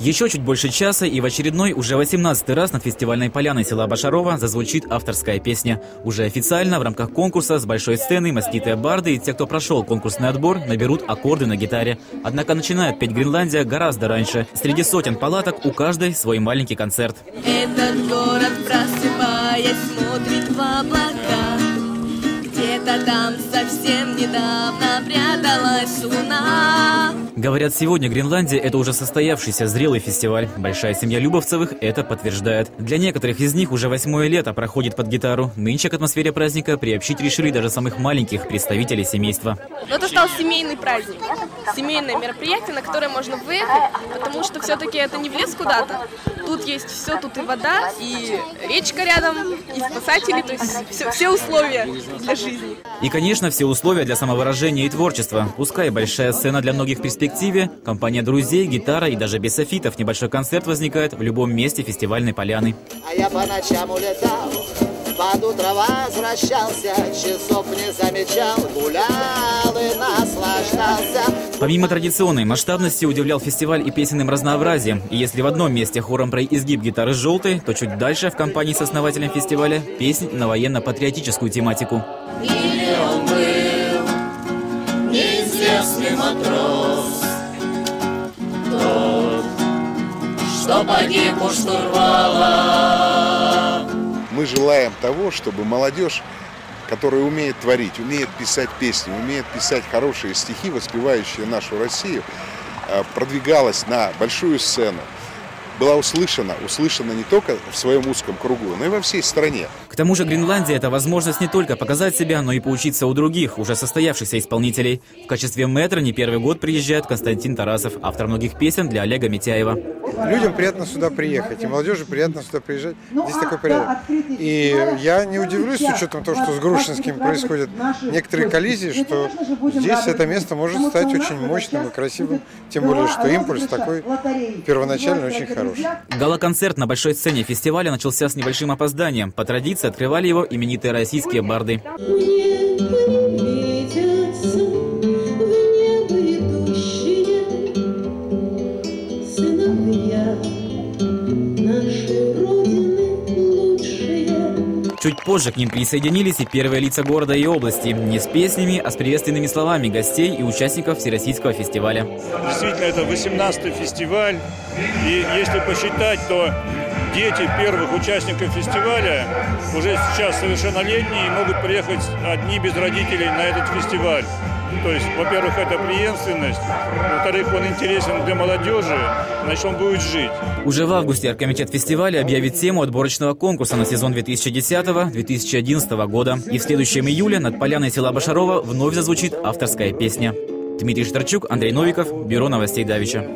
Еще чуть больше часа и в очередной, уже 18 раз над фестивальной поляной села Башарова зазвучит авторская песня. Уже официально в рамках конкурса с большой сцены маститые барды и те, кто прошел конкурсный отбор, наберут аккорды на гитаре. Однако начинает петь Гренландия гораздо раньше. Среди сотен палаток у каждой свой маленький концерт. Этот город, просыпаясь, смотрит в облака. Где-то там совсем недавно пряталась луна. Говорят, сегодня Гренландия – это уже состоявшийся зрелый фестиваль. Большая семья Любовцевых это подтверждает. Для некоторых из них уже восьмое лето проходит под гитару. Нынче к атмосфере праздника приобщить решили даже самых маленьких представителей семейства. Но это стал семейный праздник, семейное мероприятие, на которое можно выехать, потому что все-таки это не в лес куда-то. Тут есть все, тут и вода, и речка рядом, и спасатели, то есть все, все условия для жизни. И, конечно, все условия для самовыражения и творчества. Пускай большая сцена для многих в перспективе, компания друзей, гитара и даже без софитов небольшой концерт возникает в любом месте фестивальной поляны. А я по ночам улетал, под утро возвращался, часов не замечал, гулял и наслаждался. Помимо традиционной масштабности удивлял фестиваль и песенным разнообразием. И если в одном месте хором про изгиб гитары желтой, то чуть дальше в компании с основателем фестиваля песнь на военно-патриотическую тематику. Или он был неизвестный матрос, тот, что погиб у штурвала. Мы желаем того, чтобы молодежь, которая умеет творить, умеет писать песни, умеет писать хорошие стихи, воспевающие нашу Россию, э, продвигалась на большую сцену, была услышана, услышана не только в своем узком кругу, но и во всей стране. К тому же Гренландия – это возможность не только показать себя, но и поучиться у других, уже состоявшихся исполнителей. В качестве мэтра не первый год приезжает Константин Тарасов, автор многих песен для Олега Митяева. Людям приятно сюда приехать, и молодежи приятно сюда приезжать. Здесь такой порядок. И я не удивлюсь, с учетом того, что с Грушинским происходят некоторые коллизии, что здесь это место может стать очень мощным и красивым, тем более, что импульс такой первоначально очень хороший. Гала-концерт на большой сцене фестиваля начался с небольшим опозданием. По традиции открывали его именитые российские барды. Чуть позже к ним присоединились и первые лица города и области. Не с песнями, а с приветственными словами гостей и участников Всероссийского фестиваля. Действительно, это 18-й фестиваль. И если посчитать, то дети первых участников фестиваля уже сейчас совершеннолетние и могут приехать одни без родителей на этот фестиваль. То есть, во-первых, это преемственность, во-вторых, он интересен для молодежи, значит, он будет жить. Уже в августе Аркомитет фестиваля объявит тему отборочного конкурса на сезон 2010-2011 года. И в следующем июле над поляной села Башарова вновь зазвучит авторская песня. Дмитрий Штарчук, Андрей Новиков, Бюро новостей Давича.